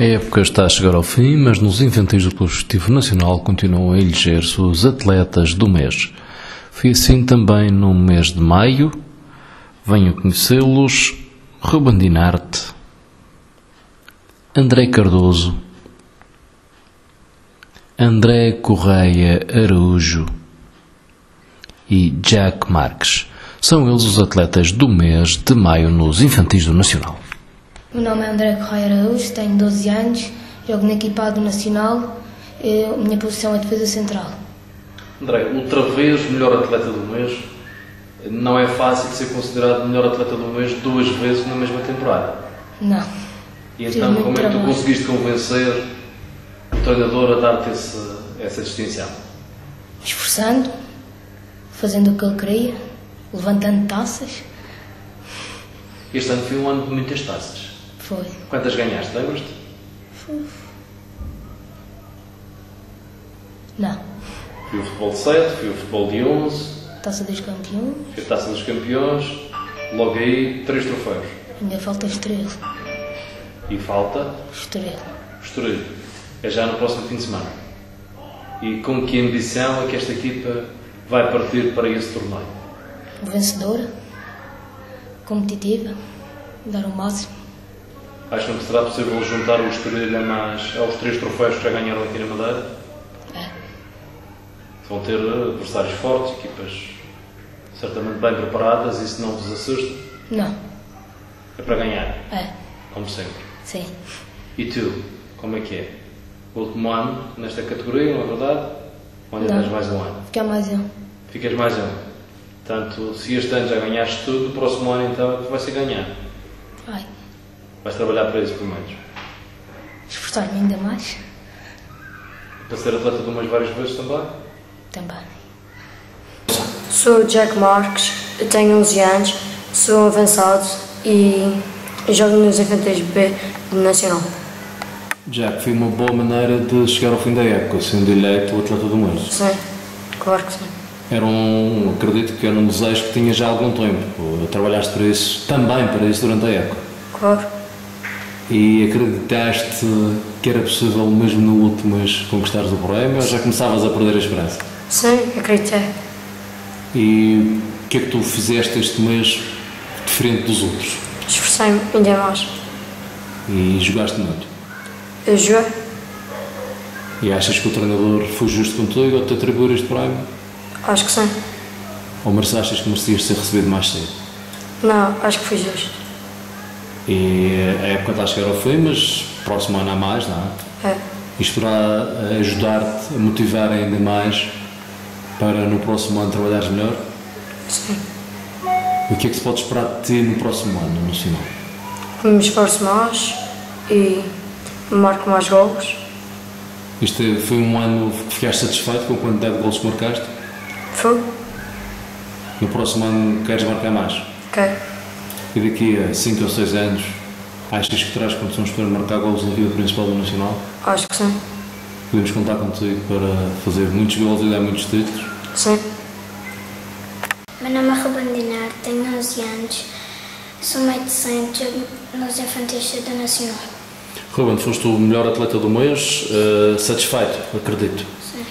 A época está a chegar ao fim, mas nos infantis do Clube Esportivo Nacional continuam a eleger-se os atletas do mês. Foi assim também no mês de maio. Venham conhecê-los Ruben Dinarte, André Cardoso, André Correia Araújo e Jack Marques. São eles os atletas do mês de maio nos infantis do Nacional. Meu nome é André Correia Araújo, tenho 12 anos, jogo na equipa do Nacional, e a minha posição é defesa central. André, outra vez melhor atleta do mês. Não é fácil ser considerado melhor atleta do mês duas vezes na mesma temporada. Não. E então, como é que tu conseguiste convencer o treinador a dar-te essa distinção? Esforçando, fazendo o que ele queria, levantando taças. Este ano foi um ano de muitas taças. Foi. Quantas ganhaste, lembras-te? Não. Foi o futebol de 7, foi o futebol de 11, Taça dos campeões, foi a taça dos campeões, logo aí três troféus. ainda falta estrela. E falta Estrela. o Estoril. É já no próximo fim de semana. E com que ambição é que esta equipa vai partir para esse torneio? Vencedora, competitiva, dar o máximo. Acham que será possível juntar o Estoril mais aos três troféus que já ganharam aqui na Madeira? É. Vão ter adversários fortes, equipas certamente bem preparadas, isso não vos assusta? Não. É para ganhar, É. como sempre. Sim. E tu, como é que é? Último ano nesta categoria, não é verdade? Ou ainda Não. tens mais um ano? Ficar mais um. Ficas mais um. Portanto, se este ano já ganhaste tudo, o próximo ano então vai ser ganhar. Ai. Vais trabalhar para isso, pelo menos. Esforçar-me ainda mais. Para ser atleta de umas várias vezes também. Também. Sou o Jack Marques, tenho 11 anos, sou avançado e jogo nos infantis B do Nacional. Jack, foi uma boa maneira de chegar ao fim da época, sendo eleito o atleta do mês. Sim, claro que sim. Era um, acredito que era um desejo que tinha já há algum tempo. Trabalhaste para isso, também para isso durante a época. Claro, E acreditaste que era possível, mesmo no último mês, conquistares o prémio ou já começavas a perder a esperança? sim, acreditei. E o que é que tu fizeste este mês diferente dos outros? Esforcei-me ainda mais. E jogaste muito. Eu joguei, E achas que o treinador foi justo contigo ao te atribuir este prémio? acho que sim. Ou achas que merecias ser recebido mais cedo? Não, acho que foi justo. E a época está a chegar ao fim, mas próximo ano há mais, não é? É, Isto irá ajudar-te a motivar ainda mais para no próximo ano trabalhares melhor? sim. E o que é que se pode esperar de ti no próximo ano, no Nacional? Me esforço mais e marco mais golos. Isto é- foi um ano que ficaste satisfeito com a quantidade de gols que marcaste? Foi? No próximo ano queres marcar mais? Ok. E daqui a 5 ou 6 anos, achas que terás condições para marcar gols na vida principal do Nacional? Acho que sim. Podemos contar contigo para fazer muitos gols e dar muitos títulos? Sim. Meu nome é Ruben Dinar, tenho 11 anos, sou meio decente, jogo nos infantis da Nacional. Ruben, foste o melhor atleta do mês, eh, satisfeito, acredito. Sim.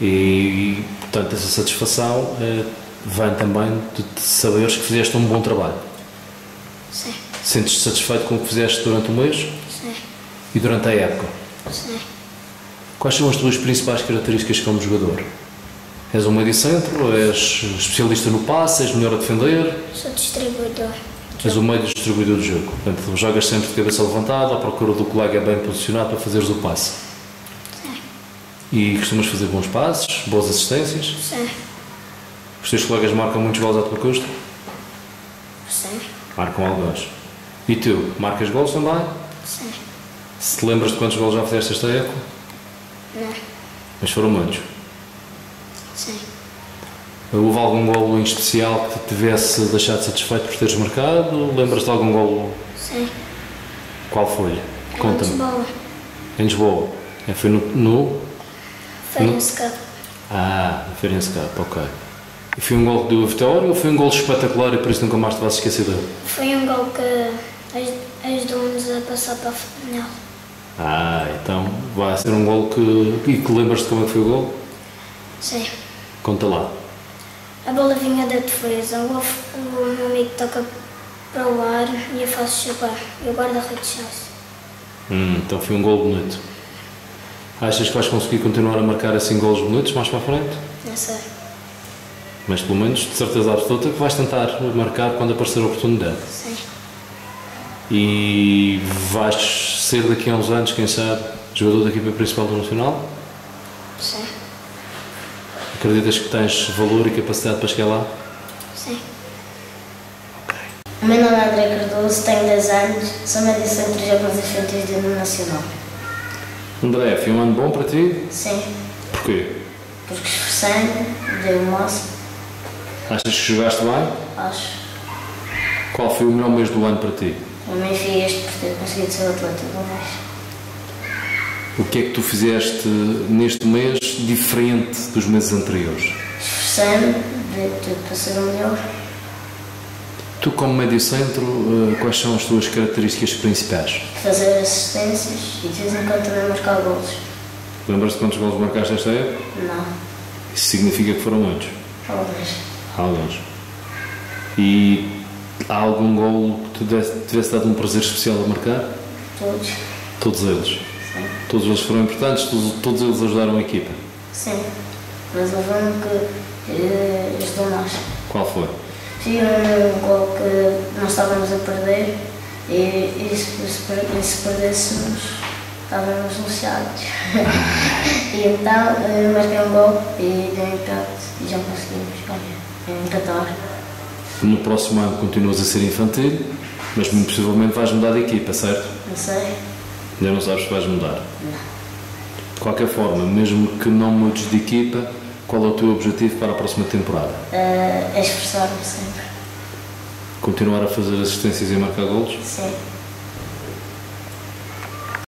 E, portanto, essa satisfação eh, vem também de saberes que fizeste um bom trabalho. Sim, Sentes-te satisfeito com o que fizeste durante o mês sim, e durante a época? sim. Quais são as tuas principais características como jogador? És um meio centro? És especialista no passe? És melhor a defender? Sou distribuidor. És o meio distribuidor do jogo. Portanto, jogas sempre de cabeça levantada, à procura do colega bem posicionado para fazeres o passe. E costumas fazer bons passes, boas assistências. Sim, Os teus colegas marcam muitos gols à tua custa? sim, Marcam alguns. E tu, marcas gols também? sim. Se te lembras de quantos gols já fizeste esta época? Não, Mas foram muitos. sim. Houve algum golo em especial que te tivesse deixado satisfeito por teres marcado? Lembras de algum golo? Sim. Qual foi? Conta-me. Lisboa. Em Lisboa. É, Foi no, no... Cup. Ah, no Feirense Cup, ok. E foi um gol que deu a vitória ou foi um gol espetacular e por isso nunca mais te vais esquecer dele? Foi um gol que ajudou-nos a passar para a final. Ah, então vai ser um gol que. E que lembras de como é que foi o gol? Sim. Conta lá. A bola vinha da defesa, o, o meu amigo toca para o ar e eu faço chapar. E o guarda-redes chance. Hum, então foi um gol bonito. Achas que vais conseguir continuar a marcar assim golos bonitos mais para a frente? Não sei. Mas pelo menos de certeza absoluta que vais tentar marcar quando aparecer a oportunidade. Sim. E vais ser daqui a uns anos, quem sabe, jogador da equipa principal do Nacional? Sim. Acreditas que tens valor e capacidade para chegar lá? Sim. O meu nome é André Cardoso, tenho 10 anos, sou médio centro de Jogos Infantis do Nacional. André, foi um ano bom para ti? Sim, Porquê? porque esforcei-me, dei o máximo, Achas que jogaste bem? acho. Qual foi o melhor mês do ano para ti? Também fiz este por ter conseguido ser atleta do mês. O que é que tu fizeste neste mês diferente dos meses anteriores? Dei tudo para ser o melhor. Tu, como médio centro, eh, quais são as tuas características principais? Fazer assistências e de vez em quando também marcar golos. Lembras-te quantos gols marcaste esta época? Não, Isso significa que foram muitos. talvez. Alguns. E há algum gol que desse- tivesse dado um prazer especial a marcar? Todos. Todos eles. Sim. Todos eles foram importantes, todos, todos eles ajudaram a equipa. Sim. Mas houve um que eh, ajudou mais. Qual foi? Tinha um gol que nós estávamos a perder e, e, se, e se perdêssemos estávamos lixados. e então eh, marquei um gol e dei um empate e já conseguimos ganhar em Qatar. No próximo ano continuas a ser infantil, mas muito possivelmente vais mudar de equipa, certo? Não sei. Ainda não sabes se vais mudar. De qualquer forma, mesmo que não mudes de equipa, qual é o teu objetivo para a próxima temporada? eh, é esforçar-me sempre. Continuar a fazer assistências e marcar golos? Sim.